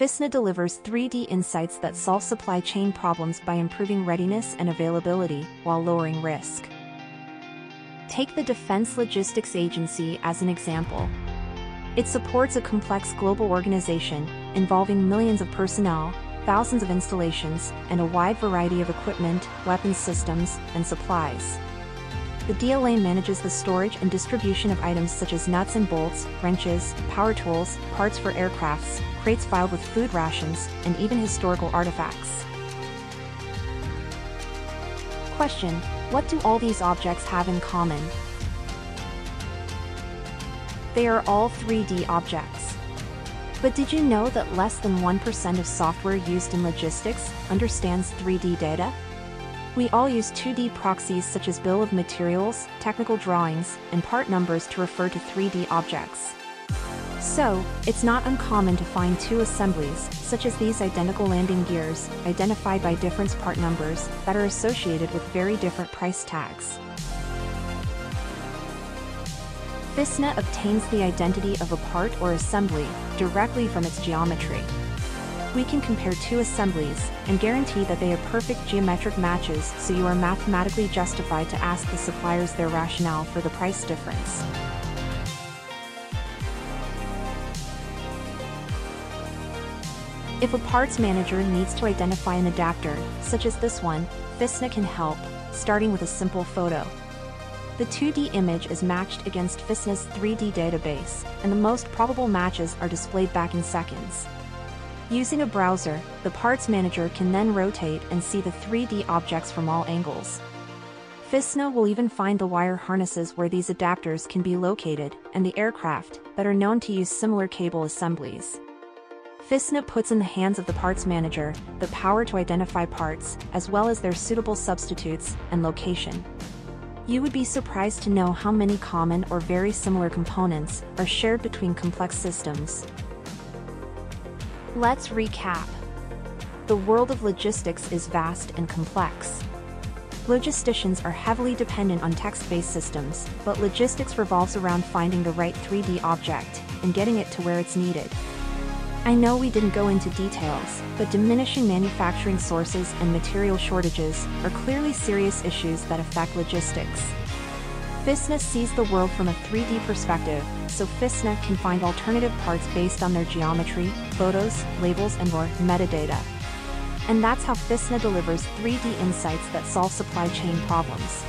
Physna delivers 3D insights that solve supply chain problems by improving readiness and availability while lowering risk. Take the Defense Logistics Agency as an example. It supports a complex global organization involving millions of personnel, thousands of installations, and a wide variety of equipment, weapons systems, and supplies. The DLA manages the storage and distribution of items such as nuts and bolts, wrenches, power tools, parts for aircrafts, crates filed with food rations, and even historical artifacts. Question, what do all these objects have in common? They are all 3D objects. But did you know that less than 1% of software used in logistics understands 3D data? We all use 2D proxies such as bill of materials, technical drawings, and part numbers to refer to 3D objects. So, it's not uncommon to find two assemblies, such as these identical landing gears, identified by difference part numbers, that are associated with very different price tags. Physna obtains the identity of a part or assembly directly from its geometry. We can compare two assemblies and guarantee that they are perfect geometric matches so you are mathematically justified to ask the suppliers their rationale for the price difference. If a parts manager needs to identify an adapter, such as this one, Physna can help, starting with a simple photo. The 2D image is matched against Physna's 3D database, and the most probable matches are displayed back in seconds. Using a browser, the parts manager can then rotate and see the 3D objects from all angles. Physna will even find the wire harnesses where these adapters can be located, and the aircraft, that are known to use similar cable assemblies. Physna puts in the hands of the parts manager the power to identify parts, as well as their suitable substitutes and location. You would be surprised to know how many common or very similar components are shared between complex systems. Let's recap. The world of logistics is vast and complex. Logisticians are heavily dependent on text-based systems, but logistics revolves around finding the right 3D object and getting it to where it's needed. I know we didn't go into details, but diminishing manufacturing sources and material shortages are clearly serious issues that affect logistics. Physna sees the world from a 3D perspective, so Physna can find alternative parts based on their geometry, photos, labels and or metadata. And that's how Physna delivers 3D insights that solve supply chain problems.